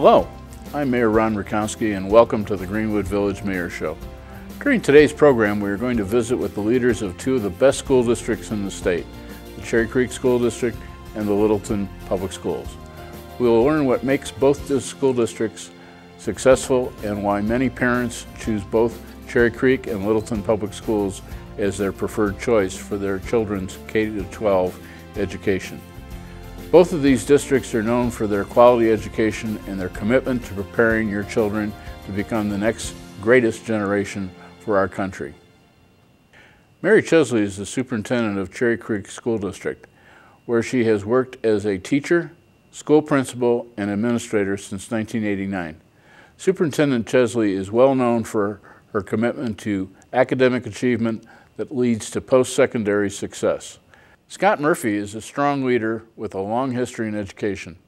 Hello, I'm Mayor Ron Rakowsky and welcome to the Greenwood Village Mayor Show. During today's program, we are going to visit with the leaders of two of the best school districts in the state, the Cherry Creek School District and the Littleton Public Schools. We will learn what makes both the school districts successful and why many parents choose both Cherry Creek and Littleton Public Schools as their preferred choice for their children's K-12 education. Both of these districts are known for their quality education and their commitment to preparing your children to become the next greatest generation for our country. Mary Chesley is the superintendent of Cherry Creek School District, where she has worked as a teacher, school principal, and administrator since 1989. Superintendent Chesley is well known for her commitment to academic achievement that leads to post-secondary success. Scott Murphy is a strong leader with a long history in education.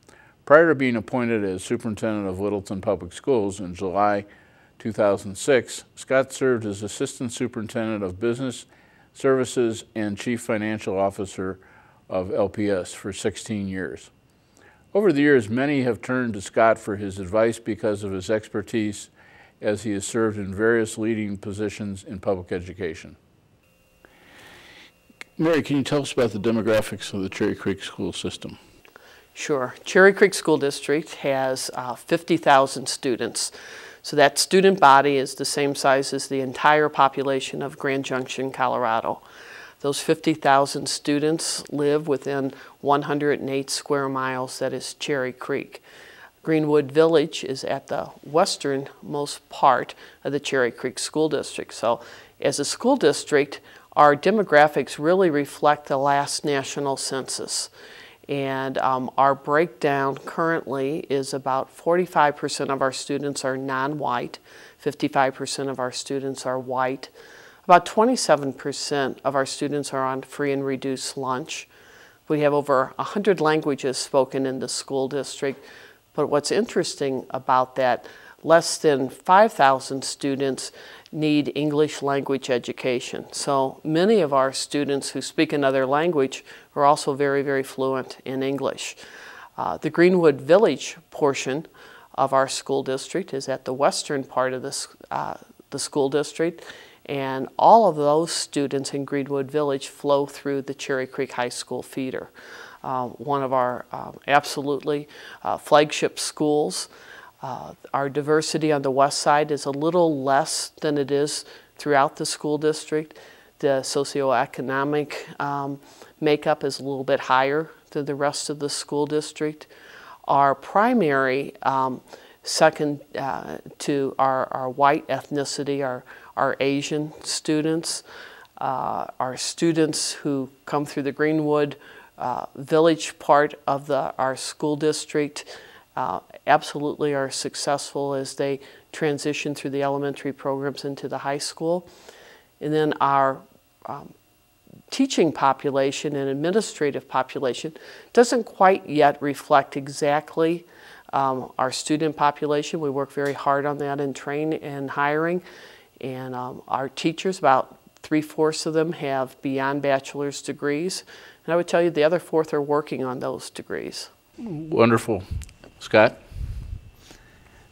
Prior to being appointed as superintendent of Littleton Public Schools in July 2006, Scott served as assistant superintendent of business services and chief financial officer of LPS for 16 years. Over the years, many have turned to Scott for his advice because of his expertise as he has served in various leading positions in public education. Mary, can you tell us about the demographics of the Cherry Creek school system? Sure. Cherry Creek School District has uh, 50,000 students. So that student body is the same size as the entire population of Grand Junction, Colorado. Those 50,000 students live within 108 square miles, that is Cherry Creek. Greenwood Village is at the westernmost part of the Cherry Creek School District. So as a school district, our demographics really reflect the last national census. And um, our breakdown currently is about 45% of our students are non-white, 55% of our students are white, about 27% of our students are on free and reduced lunch. We have over 100 languages spoken in the school district. But what's interesting about that, less than 5,000 students need English language education. So many of our students who speak another language are also very, very fluent in English. Uh, the Greenwood Village portion of our school district is at the western part of this, uh, the school district and all of those students in Greenwood Village flow through the Cherry Creek High School feeder. Uh, one of our um, absolutely uh, flagship schools. Uh, our diversity on the west side is a little less than it is throughout the school district. The socioeconomic um, makeup is a little bit higher than the rest of the school district. Our primary, um, second uh, to our, our white ethnicity, our, our Asian students, uh, our students who come through the Greenwood uh, Village part of the, our school district, uh, absolutely are successful as they transition through the elementary programs into the high school. And then our um, teaching population and administrative population doesn't quite yet reflect exactly um, our student population. We work very hard on that in training and hiring. And um, our teachers, about three-fourths of them have beyond bachelor's degrees. And I would tell you the other fourth are working on those degrees. Wonderful. Scott?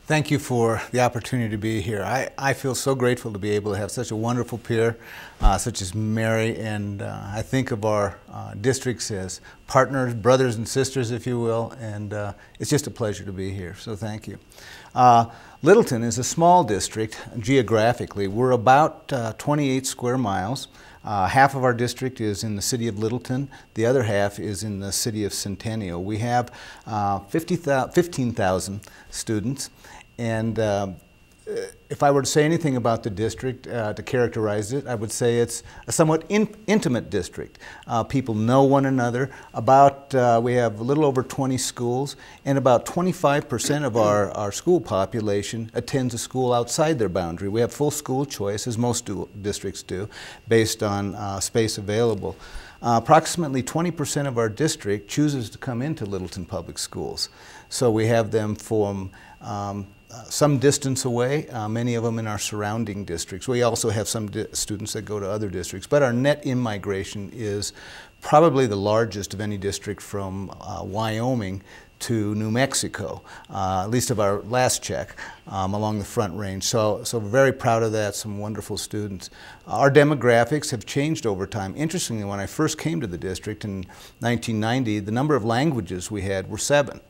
Thank you for the opportunity to be here. I, I feel so grateful to be able to have such a wonderful peer, uh, such as Mary, and uh, I think of our uh, districts as partners, brothers and sisters, if you will, and uh, it's just a pleasure to be here, so thank you. Uh, Littleton is a small district geographically. We're about uh, 28 square miles. Uh, half of our district is in the city of Littleton. The other half is in the city of Centennial. We have uh, 15,000 students. And uh, if I were to say anything about the district, uh, to characterize it, I would say it's a somewhat in intimate district. Uh, people know one another. About, uh, we have a little over 20 schools, and about 25% of our, our school population attends a school outside their boundary. We have full school choice, as most districts do, based on uh, space available. Uh, approximately 20% of our district chooses to come into Littleton Public Schools. So we have them from um, some distance away, uh, many of them in our surrounding districts. We also have some students that go to other districts, but our net in-migration is probably the largest of any district from uh, Wyoming to New Mexico, uh, at least of our last check, um, along the Front Range. So, so very proud of that, some wonderful students. Our demographics have changed over time. Interestingly, when I first came to the district in 1990, the number of languages we had were seven.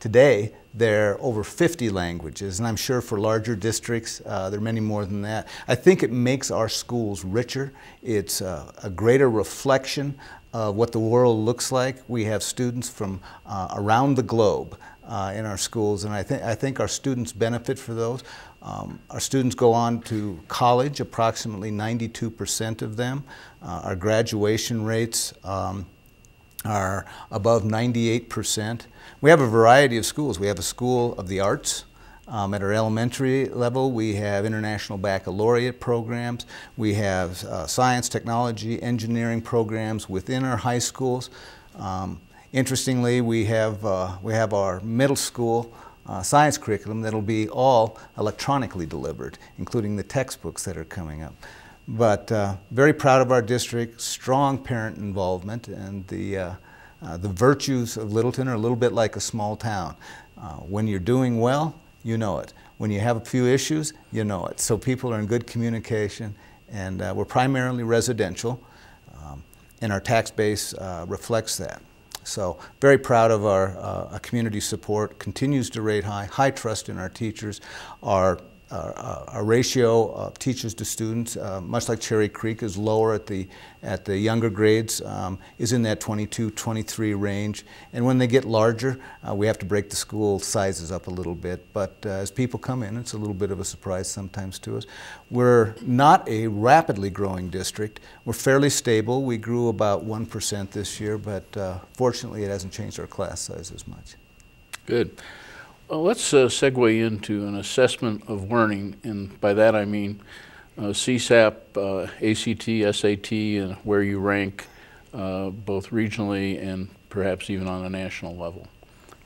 Today, there are over 50 languages, and I'm sure for larger districts, uh, there are many more than that. I think it makes our schools richer. It's uh, a greater reflection of what the world looks like. We have students from uh, around the globe uh, in our schools, and I, th I think our students benefit for those. Um, our students go on to college, approximately 92% of them. Uh, our graduation rates um, are above 98%. We have a variety of schools. We have a School of the Arts. Um, at our elementary level, we have international baccalaureate programs. We have uh, science, technology, engineering programs within our high schools. Um, interestingly, we have, uh, we have our middle school uh, science curriculum that'll be all electronically delivered, including the textbooks that are coming up. But uh, very proud of our district, strong parent involvement, and the, uh, uh, the virtues of Littleton are a little bit like a small town. Uh, when you're doing well, you know it. When you have a few issues, you know it. So people are in good communication, and uh, we're primarily residential, um, and our tax base uh, reflects that. So very proud of our community support, continues to rate high, high trust in our teachers. Our our, our, ratio of teachers to students, uh, much like Cherry Creek, is lower at the, at the younger grades, um, is in that 22, 23 range. And when they get larger, uh, we have to break the school sizes up a little bit. But uh, as people come in, it's a little bit of a surprise sometimes to us. We're not a rapidly growing district. We're fairly stable. We grew about 1% this year, but uh, fortunately it hasn't changed our class size as much. Good. Well, let's uh, segue into an assessment of learning, and by that I mean uh, CSAP, uh, ACT, SAT, and where you rank uh, both regionally and perhaps even on a national level.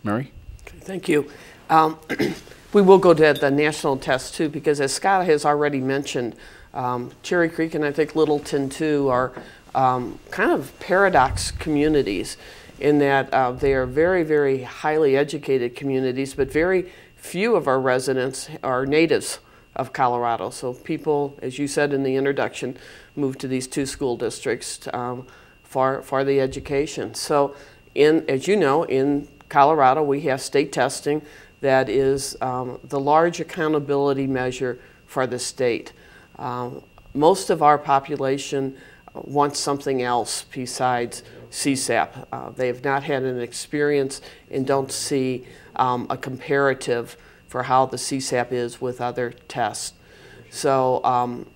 Mary? Okay, thank you. Um, we will go to the national test too, because as Scott has already mentioned, um, Cherry Creek and I think Littleton too are um, kind of paradox communities in that uh, they are very, very highly educated communities, but very few of our residents are natives of Colorado. So people, as you said in the introduction, move to these two school districts um, for, for the education. So in, as you know, in Colorado, we have state testing that is um, the large accountability measure for the state. Um, most of our population wants something else besides CSAP. Uh, they have not had an experience and don't see um, a comparative for how the CSAP is with other tests. So um,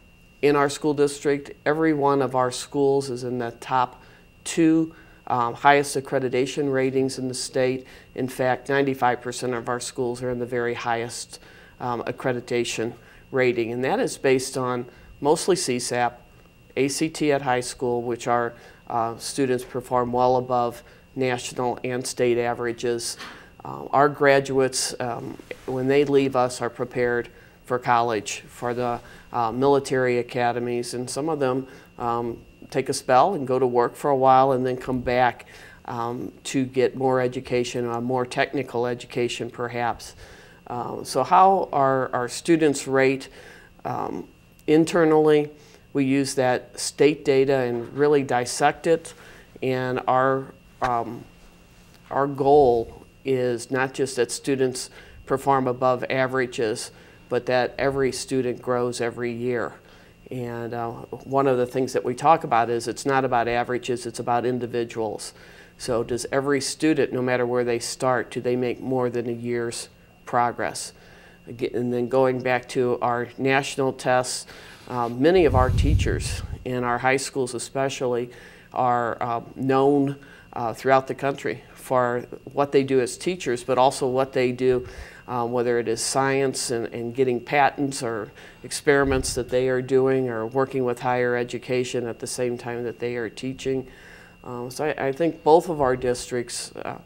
in our school district, every one of our schools is in the top two um, highest accreditation ratings in the state. In fact, 95% of our schools are in the very highest um, accreditation rating, and that is based on mostly CSAP, ACT at high school, which are uh, students perform well above national and state averages. Uh, our graduates, um, when they leave us, are prepared for college, for the uh, military academies, and some of them um, take a spell and go to work for a while and then come back um, to get more education, a more technical education perhaps. Uh, so how are our students rate um, internally, we use that state data and really dissect it. And our, um, our goal is not just that students perform above averages, but that every student grows every year. And uh, one of the things that we talk about is it's not about averages, it's about individuals. So does every student, no matter where they start, do they make more than a year's progress? And then going back to our national tests, uh, many of our teachers in our high schools especially are uh, known uh, throughout the country for what they do as teachers, but also what they do, uh, whether it is science and, and, getting patents or experiments that they are doing or working with higher education at the same time that they are teaching. Um, so I, I, think both of our districts uh,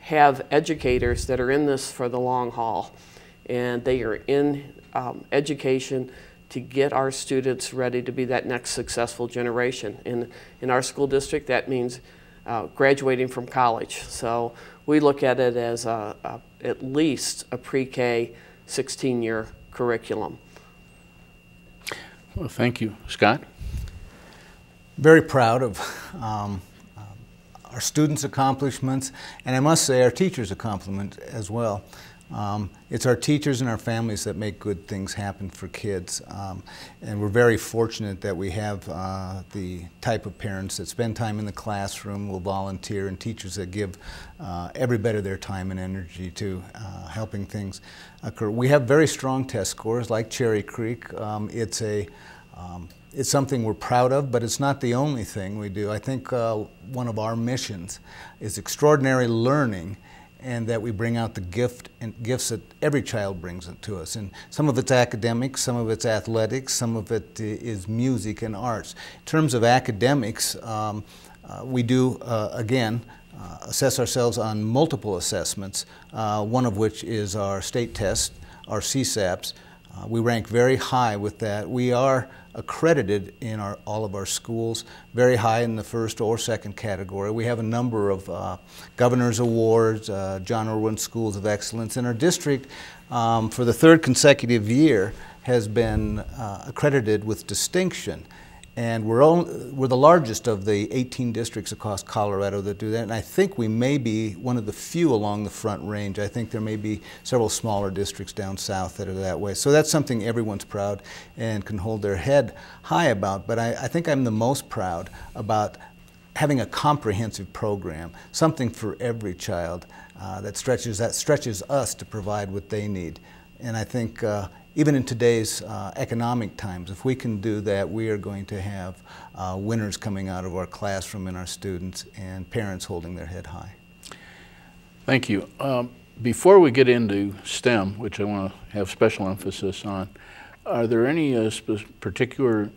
have educators that are in this for the long haul and they are in um, education to get our students ready to be that next successful generation. In, in our school district, that means uh, graduating from college. So we look at it as a, a, at least a pre-K 16-year curriculum. Well, thank you. Scott? Very proud of um, our students' accomplishments, and I must say our teachers' accomplishments as well. Um, it's our teachers and our families that make good things happen for kids. Um, and we're very fortunate that we have uh, the type of parents that spend time in the classroom, will volunteer, and teachers that give uh, every bit of their time and energy to uh, helping things occur. We have very strong test scores like Cherry Creek. Um, it's a um, it's something we're proud of, but it's not the only thing we do. I think uh, one of our missions is extraordinary learning and that we bring out the gift and gifts that every child brings to us. And some of it's academics, some of it's athletics, some of it is music and arts. In terms of academics, um, uh, we do, uh, again, uh, assess ourselves on multiple assessments, uh, one of which is our state test, our CSAPs. Uh, we rank very high with that. We are accredited in our, all of our schools, very high in the first or second category. We have a number of uh, governor's awards, uh, John Irwin Schools of Excellence, and our district um, for the third consecutive year has been uh, accredited with distinction. And we're, only, we're the largest of the 18 districts across Colorado that do that. And I think we may be one of the few along the Front Range. I think there may be several smaller districts down south that are that way. So that's something everyone's proud and can hold their head high about. But I, I think I'm the most proud about having a comprehensive program, something for every child uh, that, stretches, that stretches us to provide what they need. And I think uh, even in today's uh, economic times, if we can do that, we are going to have uh, winners coming out of our classroom and our students and parents holding their head high. Thank you. Um, before we get into STEM, which I want to have special emphasis on, are there any uh, sp particular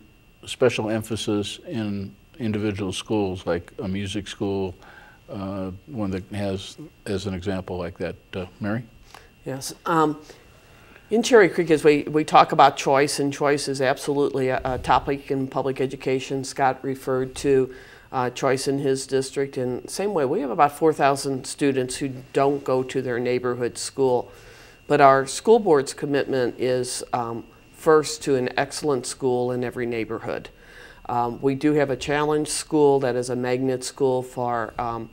special emphasis in individual schools, like a music school, uh, one that has, as an example like that, uh, Mary? Yes. Um, in Cherry Creek, as we, we talk about choice, and choice is absolutely a, a topic in public education. Scott referred to uh, choice in his district. And same way, we have about 4,000 students who don't go to their neighborhood school. But our school board's commitment is um, first to an excellent school in every neighborhood. Um, we do have a challenge school that is a magnet school for um,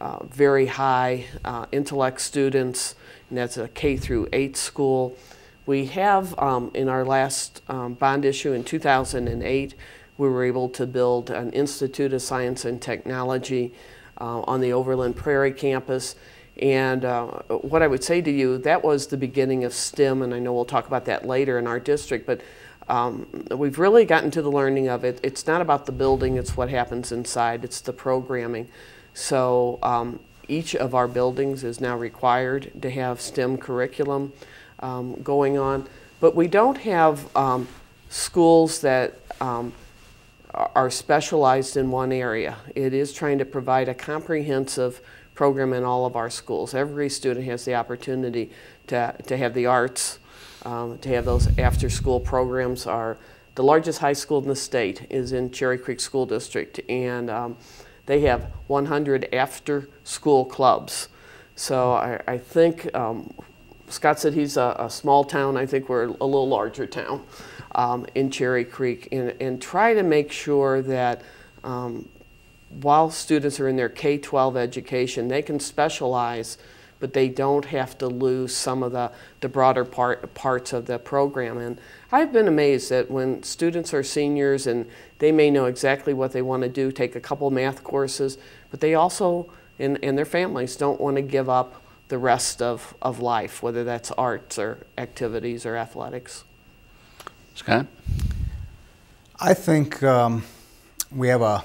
uh, very high uh, intellect students and that's a K through 8 school. We have, um, in our last um, bond issue in 2008, we were able to build an Institute of Science and Technology uh, on the Overland Prairie campus. And uh, what I would say to you, that was the beginning of STEM, and I know we'll talk about that later in our district, but um, we've really gotten to the learning of it. It's not about the building, it's what happens inside, it's the programming. So um, each of our buildings is now required to have STEM curriculum um, going on. But we don't have um, schools that um, are specialized in one area. It is trying to provide a comprehensive program in all of our schools. Every student has the opportunity to, to have the arts, um, to have those after-school programs. Our, the largest high school in the state is in Cherry Creek School District, and um, they have 100 after school clubs. So I, I think um, Scott said he's a, a, small town. I think we're a little larger town um, in Cherry Creek and, and, try to make sure that um, while students are in their K-12 education, they can specialize but they don't have to lose some of the, the broader part, parts of the program. And I've been amazed that when students are seniors and they may know exactly what they want to do, take a couple math courses, but they also, and, and their families, don't want to give up the rest of, of life, whether that's arts or activities or athletics. Scott? I think um, we have a,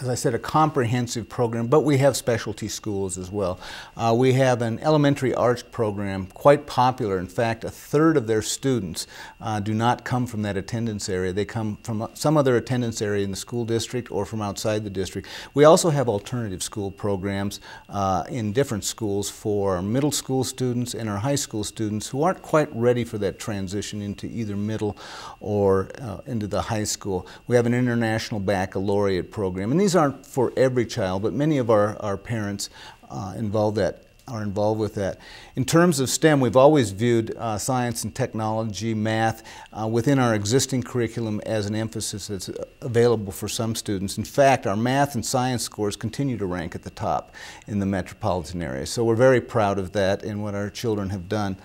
as I said, a comprehensive program, but we have specialty schools as well. Uh, we have an elementary arts program, quite popular. In fact, a third of their students uh, do not come from that attendance area. They come from some other attendance area in the school district or from outside the district. We also have alternative school programs uh, in different schools for middle school students and our high school students who aren't quite ready for that transition into either middle or uh, into the high school. We have an international baccalaureate program. And these these aren't for every child, but many of our, our parents uh, involve that are involved with that. In terms of STEM, we've always viewed uh, science and technology, math, uh, within our existing curriculum as an emphasis that's available for some students. In fact, our math and science scores continue to rank at the top in the metropolitan area. So we're very proud of that and what our children have done.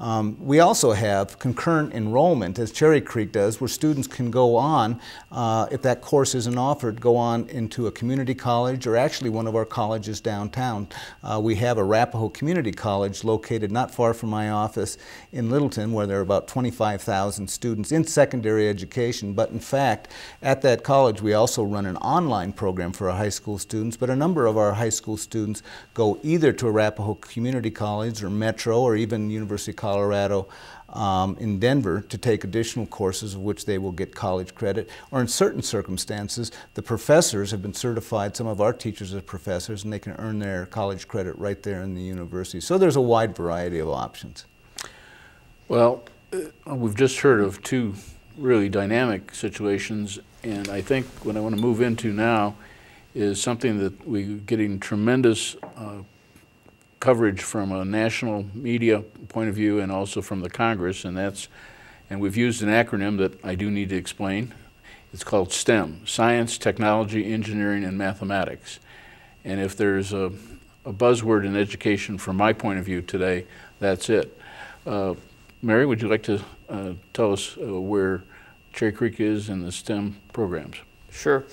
Um, we also have concurrent enrollment, as Cherry Creek does, where students can go on, uh, if that course isn't offered, go on into a community college or actually one of our colleges downtown. Uh, we have Arapahoe Community College located not far from my office in Littleton, where there are about 25,000 students in secondary education. But in fact, at that college, we also run an online program for our high school students. But a number of our high school students go either to Arapahoe Community College or Metro or even University College Colorado, um, in Denver to take additional courses of which they will get college credit. Or in certain circumstances, the professors have been certified, some of our teachers are professors, and they can earn their college credit right there in the university. So there's a wide variety of options. Well, uh, we've just heard of two really dynamic situations, and I think what I want to move into now is something that we're getting tremendous uh, coverage from a national media point of view and also from the Congress, and that's, and we've used an acronym that I do need to explain. It's called STEM, Science, Technology, Engineering, and Mathematics. And if there's a, a buzzword in education from my point of view today, that's it. Uh, Mary, would you like to uh, tell us uh, where Cherry Creek is in the STEM programs? Sure.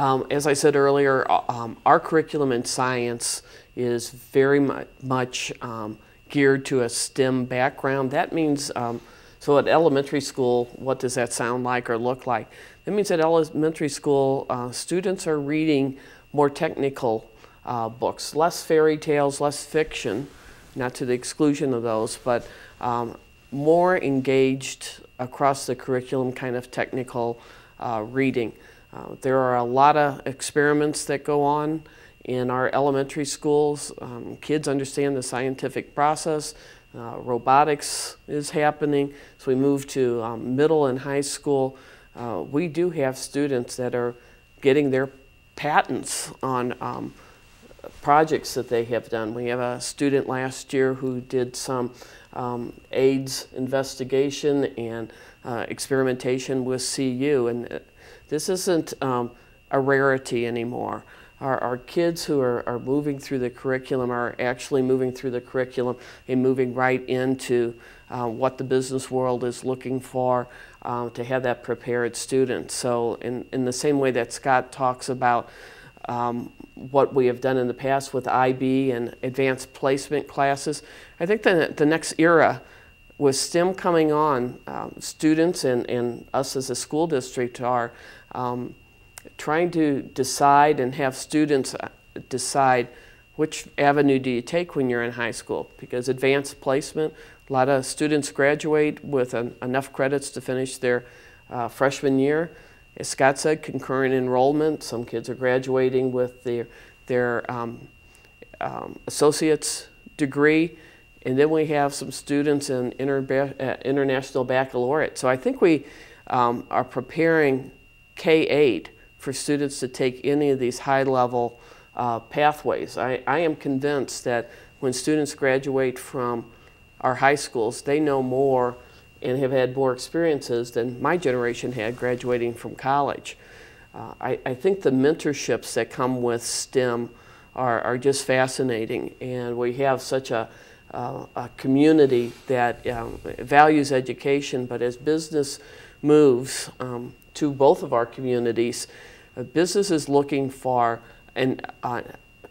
Um, as I said earlier, uh, um, our curriculum in science is very mu much um, geared to a STEM background. That means, um, so at elementary school, what does that sound like or look like? That means at elementary school, uh, students are reading more technical uh, books, less fairy tales, less fiction, not to the exclusion of those, but um, more engaged across the curriculum kind of technical uh, reading. Uh, there are a lot of experiments that go on in our elementary schools. Um, kids understand the scientific process. Uh, robotics is happening. So we move to um, middle and high school. Uh, we do have students that are getting their patents on um, projects that they have done. We have a student last year who did some um, AIDS investigation and uh, experimentation with CU. And uh, this isn't um, a rarity anymore our, our kids who are, are moving through the curriculum are actually moving through the curriculum and moving right into uh, what the business world is looking for uh, to have that prepared student. So in, in the same way that Scott talks about um, what we have done in the past with IB and advanced placement classes, I think the, the next era with STEM coming on, um, students and, and us as a school district are um, trying to decide and have students uh, decide which avenue do you take when you're in high school? Because advanced placement a lot of students graduate with an, enough credits to finish their uh, freshman year. As scott said concurrent enrollment some kids are graduating with their, their um, um, associate's degree and then we have some students in inter uh, international baccalaureate so i think we um, are preparing k-8 for students to take any of these high level uh, pathways. I, I am convinced that when students graduate from our high schools, they know more and have had more experiences than my generation had graduating from college. Uh, I, I, think the mentorships that come with STEM are, are just fascinating, and we have such a, uh, a community that um, values education, but as business moves um, to both of our communities, a business is looking for and uh,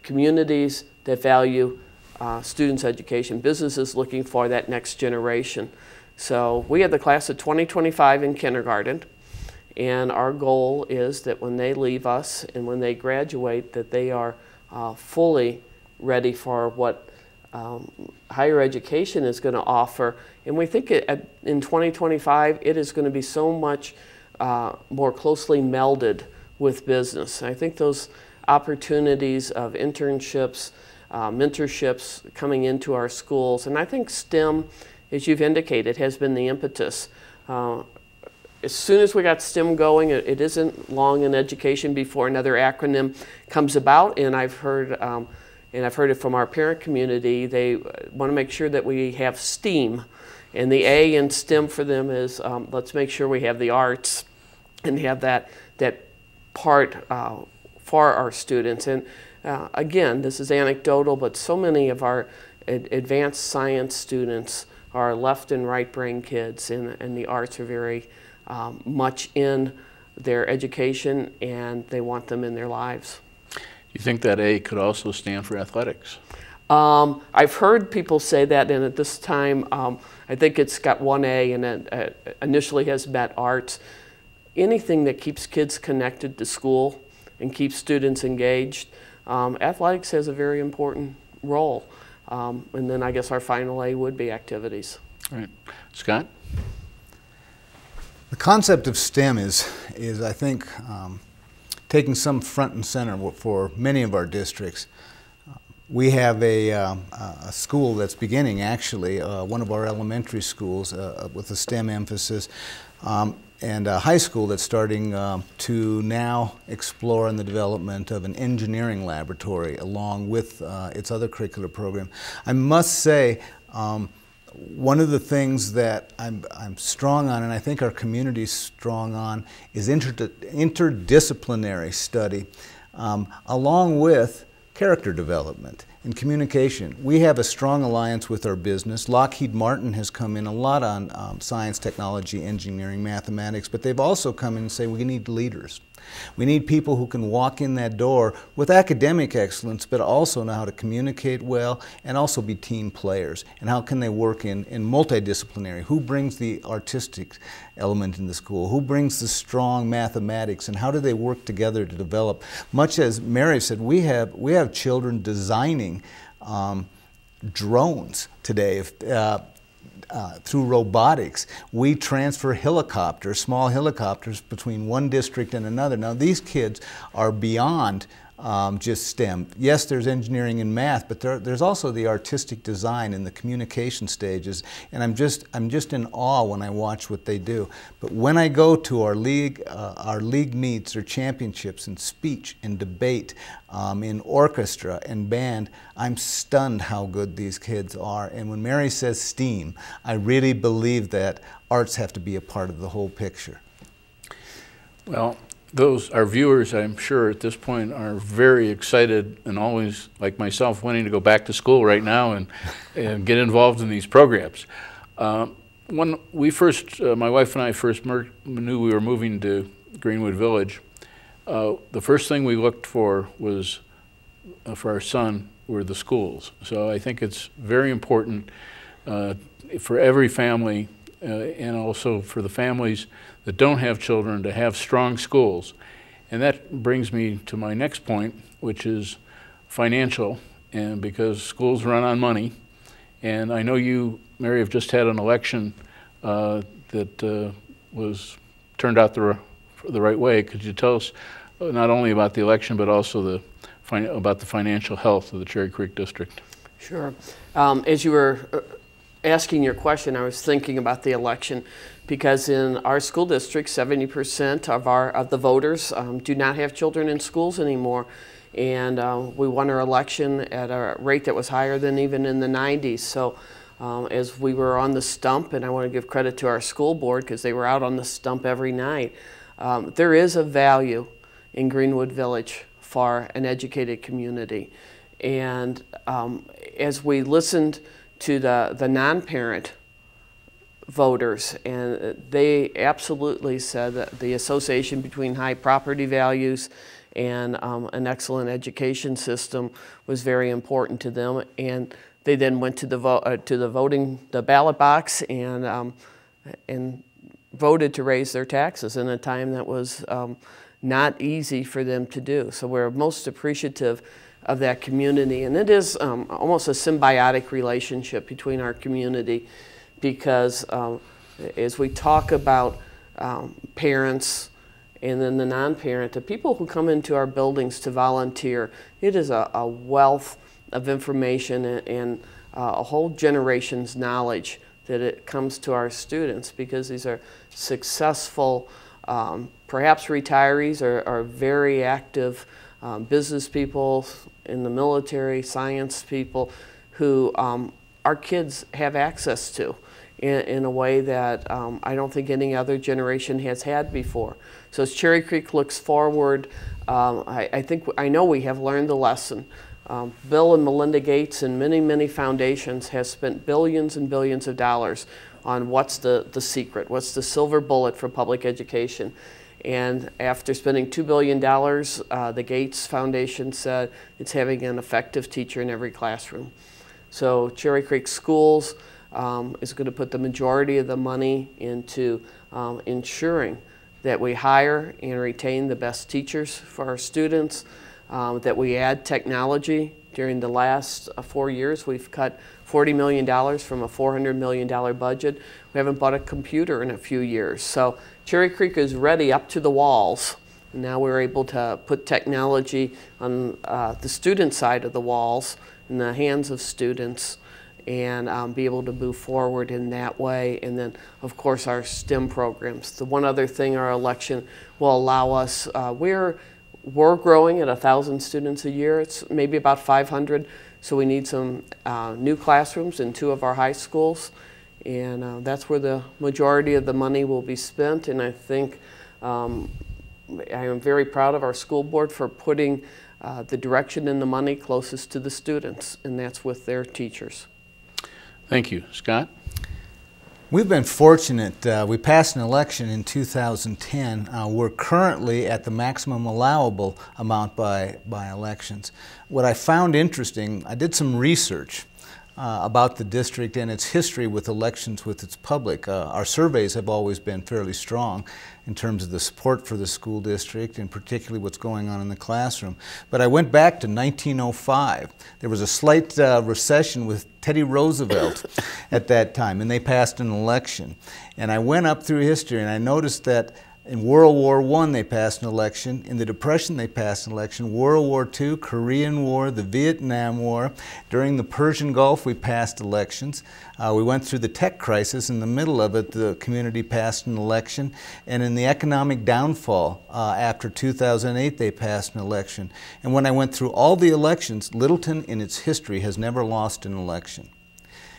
communities that value uh, students' education. Business is looking for that next generation. So we have the class of 2025 in kindergarten, and our goal is that when they leave us and when they graduate, that they are uh, fully ready for what um, higher education is going to offer. And we think it, at, in 2025, it is going to be so much uh, more closely melded with business. I think those opportunities of internships, uh, mentorships coming into our schools, and I think STEM, as you've indicated, has been the impetus. Uh, as soon as we got STEM going, it, it isn't long in education before another acronym comes about, and I've heard, um, and I've heard it from our parent community. They want to make sure that we have STEAM, and the A in STEM for them is um, let's make sure we have the arts and have that that part uh, for our students. And uh, again, this is anecdotal, but so many of our ad advanced science students are left and right brain kids, and, and the arts are very um, much in their education and they want them in their lives. You think that A could also stand for athletics? Um, I've heard people say that, and at this time, um, I think it's got one A and it uh, initially has met arts. Anything that keeps kids connected to school and keeps students engaged, um, athletics has a very important role. Um, and then I guess our final A would be activities. All right. Scott? The concept of STEM is, is I think, um, taking some front and center for many of our districts. We have a, uh, a school that's beginning, actually, uh, one of our elementary schools uh, with a STEM emphasis, um, and a high school that's starting um, to now explore in the development of an engineering laboratory along with uh, its other curricular program. I must say, um, one of the things that I'm, I'm strong on, and I think our community is strong on, is inter interdisciplinary study, um, along with character development and communication. We have a strong alliance with our business. Lockheed Martin has come in a lot on um, science, technology, engineering, mathematics, but they've also come in and say we need leaders. We need people who can walk in that door with academic excellence, but also know how to communicate well and also be team players. And how can they work in, in multidisciplinary? Who brings the artistic element in the school? Who brings the strong mathematics? And how do they work together to develop? Much as Mary said, we have, we have children designing um, drones today. If, uh, uh, through robotics, we transfer helicopters, small helicopters, between one district and another. Now, these kids are beyond um, just STEM. Yes, there's engineering and math, but there, there's also the artistic design and the communication stages. And I'm just, I'm just in awe when I watch what they do. But when I go to our league, uh, our league meets or championships in speech and debate, um, in orchestra and band, I'm stunned how good these kids are. And when Mary says STEAM, I really believe that arts have to be a part of the whole picture. Well, those our viewers, I'm sure at this point, are very excited and always, like myself, wanting to go back to school right now and, and get involved in these programs. Uh, when we first, uh, my wife and I first knew we were moving to Greenwood Village, uh, the first thing we looked for was uh, for our son were the schools. So I think it's very important uh, for every family uh, and also for the families that don't have children to have strong schools. And that brings me to my next point, which is financial, and because schools run on money. And I know you, Mary, have just had an election uh, that uh, was turned out the, the right way. Could you tell us not only about the election, but also the about the financial health of the Cherry Creek District? Sure. Um, as you were uh, asking your question, I was thinking about the election because in our school district, 70% of our of the voters um, do not have children in schools anymore. And uh, we won our election at a rate that was higher than even in the 90s. So um, as we were on the stump, and I want to give credit to our school board because they were out on the stump every night, um, there is a value in Greenwood Village for an educated community. And um, as we listened to the, the non-parent voters, and they absolutely said that the association between high property values and um, an excellent education system was very important to them. And they then went to the uh, to the voting the ballot box and um, and voted to raise their taxes in a time that was um, not easy for them to do. So we're most appreciative of that community. And it is um, almost a symbiotic relationship between our community because um, as we talk about um, parents and then the non-parent, the people who come into our buildings to volunteer, it is a, a wealth of information and, and uh, a whole generation's knowledge that it comes to our students because these are successful, um, perhaps retirees or, or very active um, business people in the military, science people who um, our kids have access to in, in a way that um, I don't think any other generation has had before. So as Cherry Creek looks forward, um, I, I, think I know we have learned the lesson. Um, Bill and Melinda Gates and many, many foundations have spent billions and billions of dollars on what's the, the secret, what's the silver bullet for public education. And after spending $2 billion, uh, the Gates Foundation said it's having an effective teacher in every classroom. So Cherry Creek Schools um, is going to put the majority of the money into um, ensuring that we hire and retain the best teachers for our students, um, that we add technology. During the last uh, four years, we've cut $40 million from a $400 million budget. We haven't bought a computer in a few years. So Cherry Creek is ready up to the walls. And now we're able to put technology on uh, the student side of the walls in the hands of students and um, be able to move forward in that way. And then, of course, our STEM programs. The one other thing our election will allow us, uh, we're, we're growing at 1,000 students a year. It's maybe about 500. So we need some uh, new classrooms in two of our high schools. And uh, that's where the majority of the money will be spent. And I think um, I am very proud of our school board for putting uh, the direction and the money closest to the students, and that's with their teachers. Thank you. Scott? We've been fortunate. Uh, we passed an election in 2010. Uh, we're currently at the maximum allowable amount by, by elections. What I found interesting, I did some research uh, about the district and its history with elections with its public. Uh, our surveys have always been fairly strong in terms of the support for the school district and particularly what's going on in the classroom. But I went back to 1905. There was a slight uh, recession with Teddy Roosevelt at that time and they passed an election. And I went up through history and I noticed that in World War I, they passed an election. In the Depression, they passed an election. World War II, Korean War, the Vietnam War. During the Persian Gulf, we passed elections. Uh, we went through the tech crisis. In the middle of it, the community passed an election. And in the economic downfall uh, after 2008, they passed an election. And when I went through all the elections, Littleton in its history has never lost an election.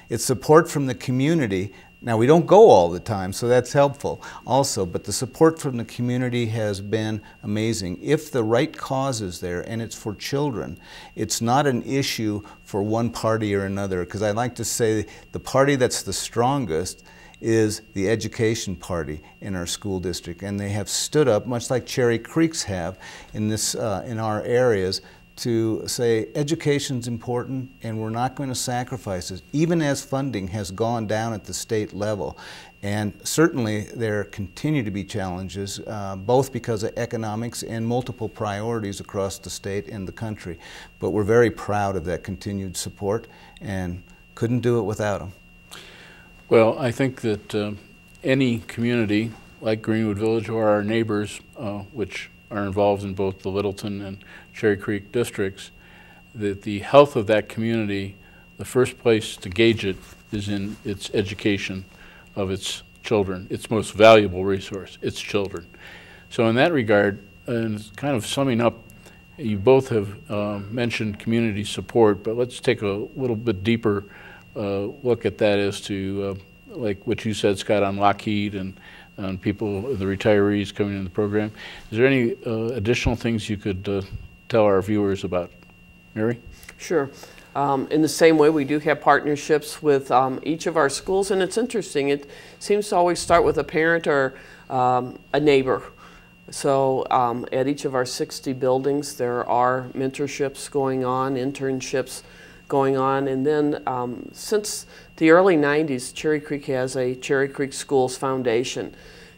It's support from the community now, we don't go all the time, so that's helpful also, but the support from the community has been amazing. If the right cause is there and it's for children, it's not an issue for one party or another, because I like to say the party that's the strongest is the education party in our school district, and they have stood up, much like Cherry Creeks have in, this, uh, in our areas, to say education's important and we're not going to sacrifice it, even as funding has gone down at the state level. And certainly there continue to be challenges, uh, both because of economics and multiple priorities across the state and the country. But we're very proud of that continued support and couldn't do it without them. Well, I think that uh, any community like Greenwood Village or our neighbors, uh, which are involved in both the Littleton and Cherry Creek districts, that the health of that community, the first place to gauge it is in its education of its children, its most valuable resource, its children. So in that regard, and kind of summing up, you both have uh, mentioned community support, but let's take a little bit deeper uh, look at that as to, uh, like what you said, Scott, on Lockheed and on people, the retirees coming in the program. Is there any uh, additional things you could uh, tell our viewers about? Mary? Sure. Um, in the same way, we do have partnerships with um, each of our schools, and it's interesting. It seems to always start with a parent or um, a neighbor. So um, at each of our 60 buildings, there are mentorships going on, internships going on, and then um, since the early 90s, Cherry Creek has a Cherry Creek Schools Foundation.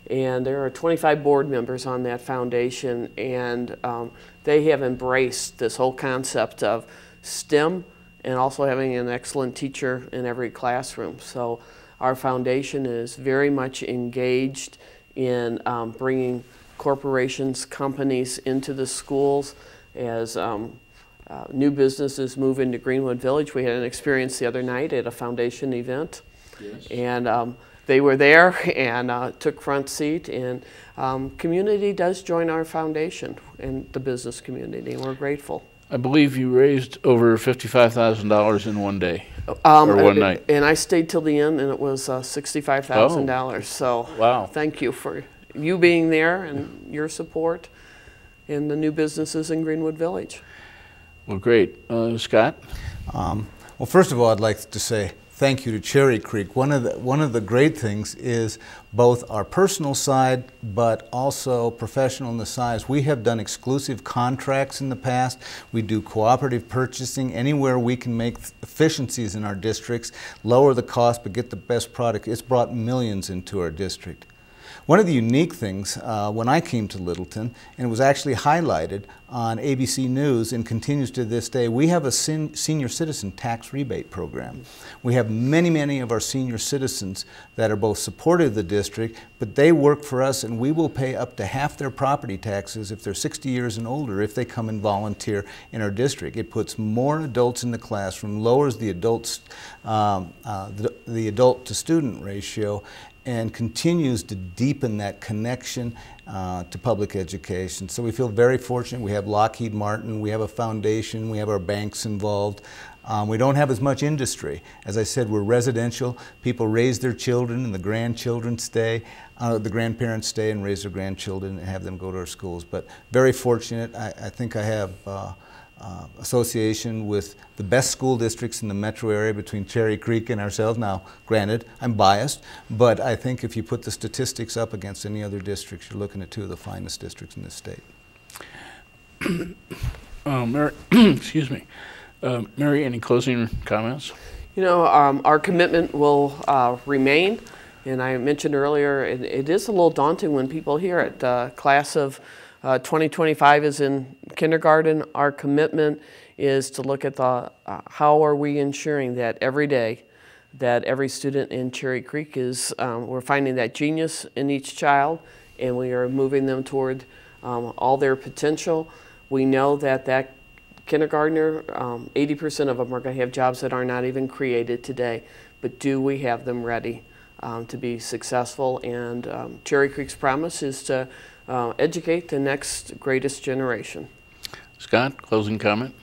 And there are 25 board members on that foundation, and um, they have embraced this whole concept of STEM and also having an excellent teacher in every classroom. So our foundation is very much engaged in um, bringing corporations, companies into the schools as um, uh, new businesses move into Greenwood Village. We had an experience the other night at a foundation event. Yes. And um, they were there and uh, took front seat. And um, community does join our foundation and the business community, and we're grateful. I believe you raised over $55,000 in one day Um, or one and- night. And I stayed till the end, and it was uh, sixty-five thousand dollars. So, Wow. thank you for you being there and your support, and the new businesses in Greenwood Village. Well, great. Uh, Scott? Um, well, first of all, I'd like to say thank you to Cherry Creek. One of the one of the great things is both our personal side, but also professional in the size. We have done exclusive contracts in the past. We do cooperative purchasing anywhere we can make efficiencies in our districts, lower the cost, but get the best product. It's brought millions into our district. One of the unique things uh, when I came to Littleton, and it was actually highlighted on ABC News and continues to this day, we have a sen senior citizen tax rebate program. We have many, many of our senior citizens that are both supportive of the district, but they work for us and we will pay up to half their property taxes if they're 60 years and older if they come and volunteer in our district. It puts more adults in the classroom, lowers the adults, um, uh, the, the adult to student ratio, and continues to deepen that connection uh, to public education. So we feel very fortunate. We have Lockheed Martin, we have a foundation, we have our banks involved. Um, we don't have as much industry. As I said, we're residential. People raise their children and the grandchildren stay, uh, the grandparents stay and raise their grandchildren and have them go to our schools. But very fortunate. I, I think I have uh, uh, association with the best school districts in the metro area between Cherry Creek and ourselves. Now, granted, I'm biased, but I think if you put the statistics up against any other districts, you're looking at two of the finest districts in this state. Uh, Mary, excuse me. Uh, Mary, any closing comments? You know, um, our commitment will uh, remain. And I mentioned earlier, it, it is a little daunting when people hear it. The class of uh, 2025 is in kindergarten. Our commitment is to look at the uh, how are we ensuring that every day that every student in Cherry Creek is, um, we're finding that genius in each child and we are moving them toward um, all their potential. We know that that kindergartner, um, 80% of them are going to have jobs that are not even created today. But do we have them ready um, to be successful? And um, Cherry Creek's promise is to uh, educate the next greatest generation. Scott, closing comment?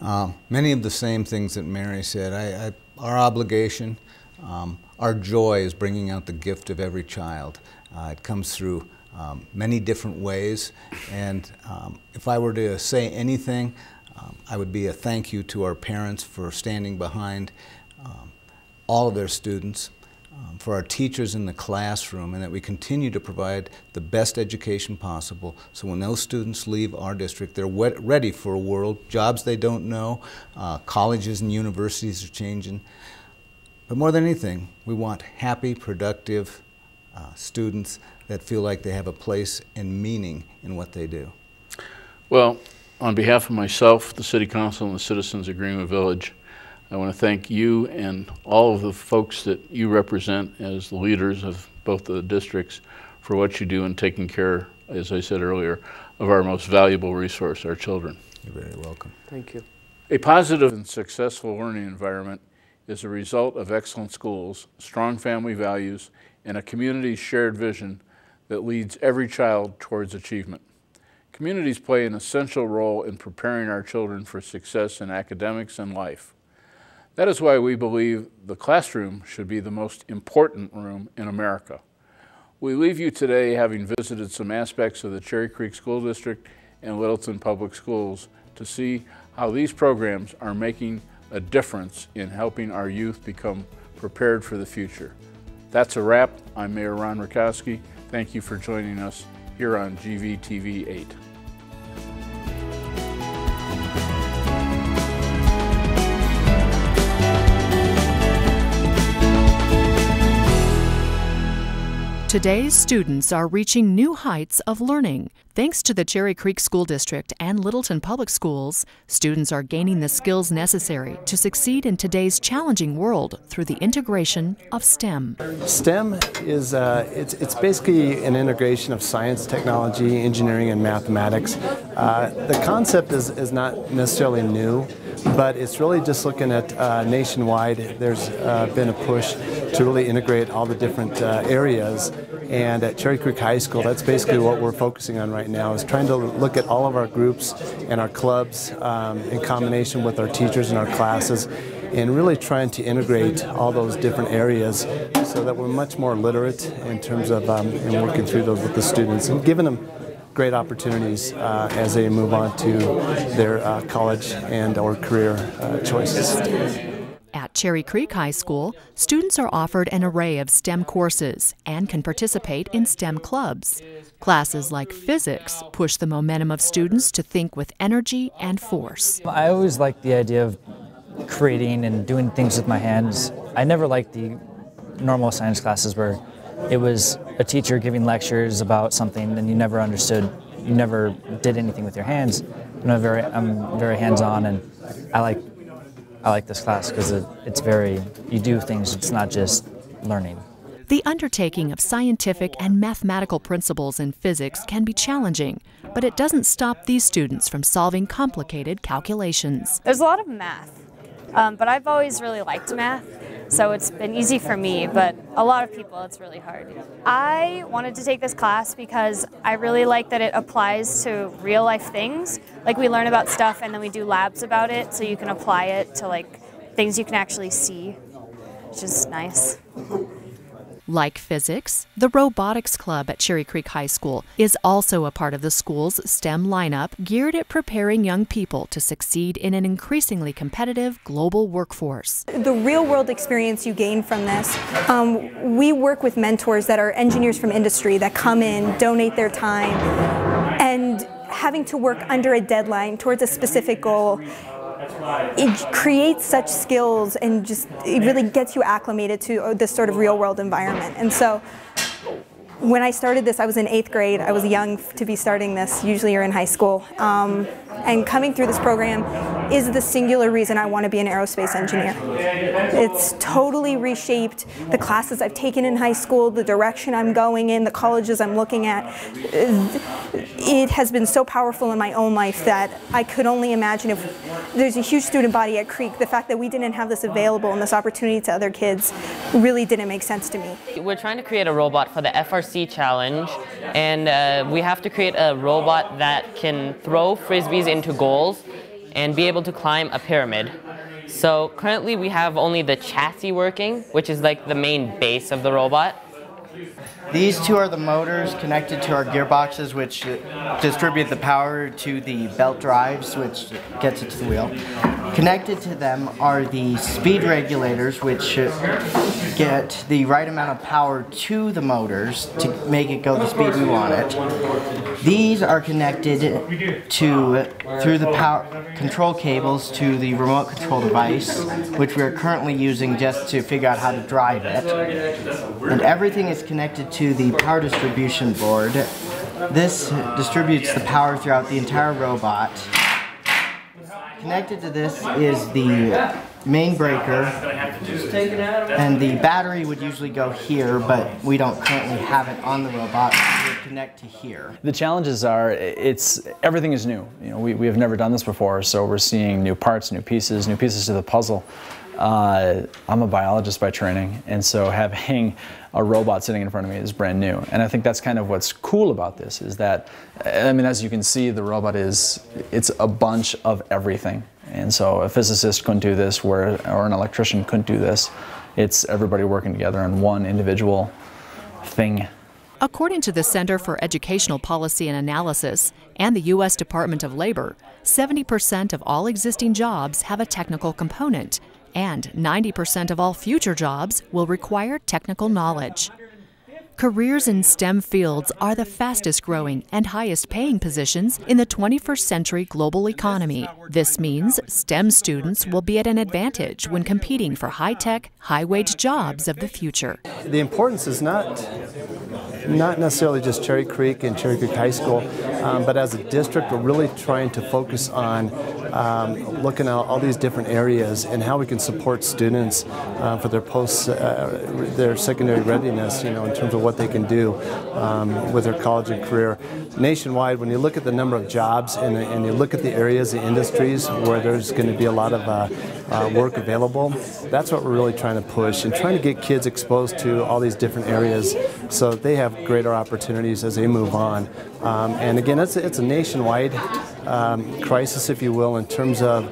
Um, many of the same things that Mary said. I, I, our obligation, um, our joy is bringing out the gift of every child. Uh, it comes through um, many different ways. And um, if I were to say anything, um, I would be a thank you to our parents for standing behind um, all of their students, um, for our teachers in the classroom, and that we continue to provide the best education possible so when those students leave our district, they're wet, ready for a world, jobs they don't know, uh, colleges and universities are changing. But more than anything, we want happy, productive uh, students that feel like they have a place and meaning in what they do. Well, on behalf of myself, the City Council, and the citizens of Greenwood Village, I want to thank you and all of the folks that you represent as the leaders of both the districts for what you do in taking care, as I said earlier, of our most valuable resource, our children. You're very welcome. Thank you. A positive and successful learning environment is a result of excellent schools, strong family values, and a community's shared vision that leads every child towards achievement. Communities play an essential role in preparing our children for success in academics and life. That is why we believe the classroom should be the most important room in America. We leave you today having visited some aspects of the Cherry Creek School District and Littleton Public Schools to see how these programs are making a difference in helping our youth become prepared for the future. That's a wrap. I'm Mayor Ron Rakowsky. Thank you for joining us here on GVTV 8. Today's students are reaching new heights of learning. Thanks to the Cherry Creek School District and Littleton Public Schools, students are gaining the skills necessary to succeed in today's challenging world through the integration of STEM. STEM is uh, it's, it's basically an integration of science, technology, engineering, and mathematics. Uh, the concept is, is not necessarily new. but it's really just looking at uh, nationwide. There's uh, been a push to really integrate all the different uh, areas. And at Cherry Creek High School, that's basically what we're focusing on right now, is trying to look at all of our groups and our clubs um, in combination with our teachers and our classes and really trying to integrate all those different areas so that we're much more literate in terms of um, working through those with the students and giving them great opportunities uh, as they move on to their uh, college and or career uh, choices. Cherry Creek High School, students are offered an array of STEM courses and can participate in STEM clubs. Classes like physics push the momentum of students to think with energy and force. I always liked the idea of creating and doing things with my hands. I never liked the normal science classes where it was a teacher giving lectures about something and you never understood, you never did anything with your hands. I'm very, I'm very hands-on and I like, I like this class because it, it's very, you do things, it's not just learning. The undertaking of scientific and mathematical principles in physics can be challenging, but it doesn't stop these students from solving complicated calculations. There's a lot of math um, but I've always really liked math, so it's been easy for me, but a lot of people it's really hard. I wanted to take this class because I really like that it applies to real life things. Like we learn about stuff and then we do labs about it so you can apply it to like things you can actually see, which is nice. Like physics, the Robotics Club at Cherry Creek High School is also a part of the school's STEM lineup geared at preparing young people to succeed in an increasingly competitive global workforce. The real world experience you gain from this, um, we work with mentors that are engineers from industry that come in, donate their time, and having to work under a deadline towards a specific goal it creates such skills and just it really gets you acclimated to this sort of real world environment. And so when I started this, I was in eighth grade. I was young to be starting this. Usually you're in high school. Um, and coming through this program is the singular reason I want to be an aerospace engineer. It's totally reshaped the classes I've taken in high school, the direction I'm going in, the colleges I'm looking at. It has been so powerful in my own life that I could only imagine if there's a huge student body at Creek, the fact that we didn't have this available and this opportunity to other kids really didn't make sense to me. We're trying to create a robot for the FRC challenge and uh, we have to create a robot that can throw frisbees into goals and be able to climb a pyramid. So currently we have only the chassis working, which is like the main base of the robot. These two are the motors connected to our gearboxes which distribute the power to the belt drives which gets it to the wheel. Connected to them are the speed regulators which get the right amount of power to the motors to make it go the speed we want it. These are connected to through the power control cables to the remote control device which we are currently using just to figure out how to drive it. And everything is connected to the power distribution board. This distributes the power throughout the entire robot. Connected to this is the main breaker, and the battery would usually go here, but we don't currently have it on the robot. Connect to here. The challenges are, it's everything is new. You know, we, we have never done this before, so we're seeing new parts, new pieces, new pieces to the puzzle. Uh, I'm a biologist by training, and so having a robot sitting in front of me is brand new. And I think that's kind of what's cool about this is that, I mean, as you can see, the robot is, it's a bunch of everything. And so a physicist couldn't do this, where, or an electrician couldn't do this. It's everybody working together on one individual thing. According to the Center for Educational Policy and Analysis and the U.S. Department of Labor, 70% of all existing jobs have a technical component, and 90% of all future jobs will require technical knowledge. Careers in STEM fields are the fastest growing and highest paying positions in the 21st century global economy. This means STEM students will be at an advantage when competing for high tech, high wage jobs of the future. The importance is not not necessarily just Cherry Creek and Cherry Creek High School, um, but as a district, we're really trying to focus on um, looking at all these different areas and how we can support students uh, for their post, uh, their secondary readiness, you know, in terms of what they can do um, with their college and career. nationwide, when you look at the number of jobs and, and you look at the areas, the industries where there's going to be a lot of uh, work available, that's what we're really trying to push and trying to get kids exposed to all these different areas so they have greater opportunities as they move on. Um, and again, it's a, it's a nationwide um, crisis, if you will, in terms of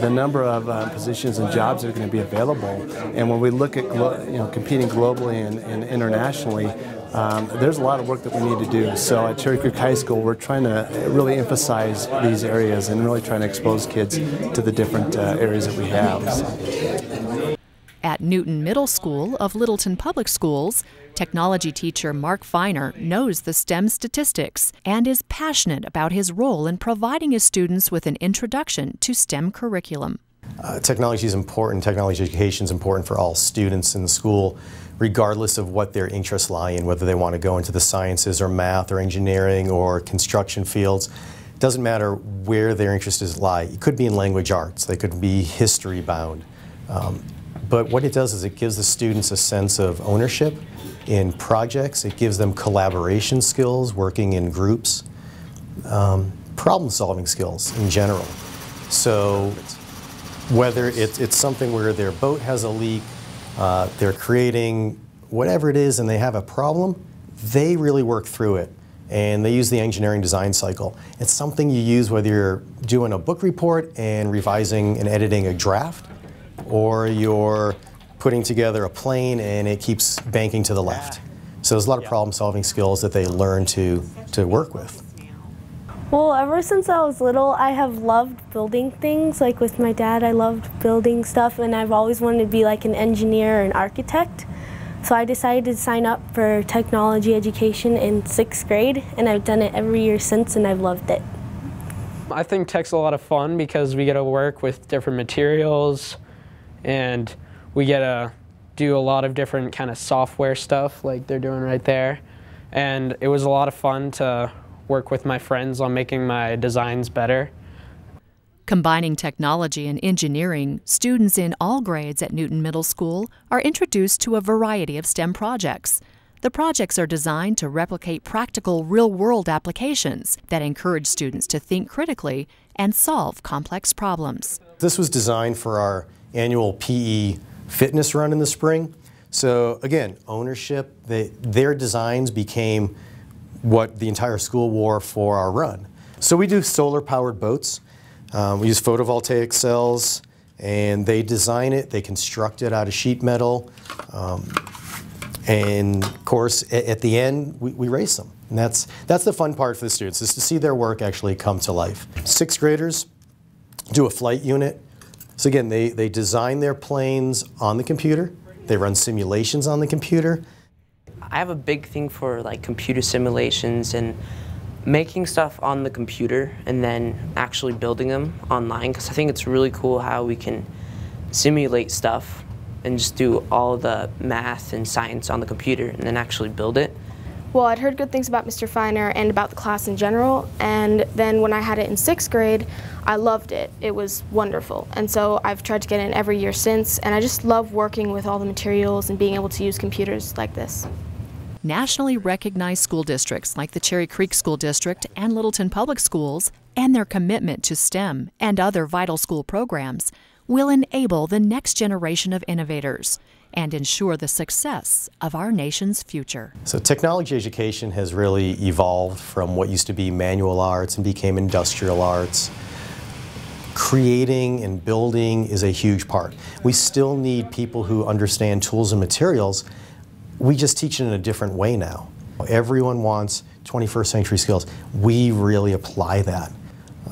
the number of uh, positions and jobs that are going to be available. And when we look at you know competing globally and, and internationally, um, there's a lot of work that we need to do. So at Cherry Creek High School, we're trying to really emphasize these areas and really trying to expose kids to the different uh, areas that we have. So. At Newton Middle School of Littleton Public Schools, technology teacher Mark Feiner knows the STEM statistics and is passionate about his role in providing his students with an introduction to STEM curriculum. Uh, technology is important. Technology education is important for all students in the school regardless of what their interests lie in, whether they want to go into the sciences or math or engineering or construction fields. It doesn't matter where their interests lie. It could be in language arts, they could be history bound. Um, but what it does is it gives the students a sense of ownership in projects, it gives them collaboration skills, working in groups, um, problem solving skills in general. So whether it's, it's something where their boat has a leak, uh, they're creating whatever it is and they have a problem, they really work through it. And they use the engineering design cycle. It's something you use whether you're doing a book report and revising and editing a draft, or you're putting together a plane and it keeps banking to the left. So there's a lot of problem solving skills that they learn to, to work with. Well, ever since I was little, I have loved building things. Like with my dad, I loved building stuff, and I've always wanted to be like an engineer or an architect. So I decided to sign up for technology education in sixth grade, and I've done it every year since, and I've loved it. I think tech's a lot of fun because we get to work with different materials, and we get to do a lot of different kind of software stuff like they're doing right there. And it was a lot of fun to work with my friends on making my designs better. Combining technology and engineering, students in all grades at Newton Middle School are introduced to a variety of STEM projects. The projects are designed to replicate practical real world applications that encourage students to think critically and solve complex problems. This was designed for our annual PE fitness run in the spring. So, again, ownership, they, their designs became what the entire school wore for our run. So we do solar powered boats. Um, we use photovoltaic cells and they design it, they construct it out of sheet metal. Um, and of course, at, at the end, we, we, race them. And that's, that's the fun part for the students, is to see their work actually come to life. Sixth graders do a flight unit. So again, they, they design their planes on the computer. They run simulations on the computer. I have a big thing for like computer simulations and making stuff on the computer and then actually building them online because I think it's really cool how we can simulate stuff and just do all the math and science on the computer and then actually build it. Well, I'd heard good things about Mr. Feiner and about the class in general, and then when I had it in sixth grade, I loved it. It was wonderful. And so I've tried to get in every year since, and I just love working with all the materials and being able to use computers like this. Nationally recognized school districts like the Cherry Creek School District and Littleton Public Schools, and their commitment to STEM and other vital school programs, will enable the next generation of innovators and ensure the success of our nation's future. So technology education has really evolved from what used to be manual arts and became industrial arts. Creating and building is a huge part. We still need people who understand tools and materials we just teach it in a different way now. Everyone wants 21st century skills. We really apply that.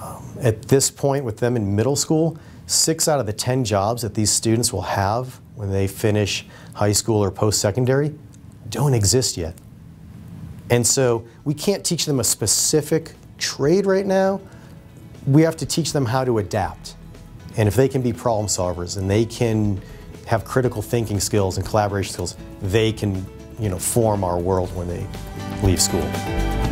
Um, at this point, with them in middle school, six out of the 10 jobs that these students will have when they finish high school or post secondary don't exist yet. And so we can't teach them a specific trade right now. We have to teach them how to adapt. And if they can be problem solvers and they can have critical thinking skills and collaboration skills, they can, you know, form our world when they leave school.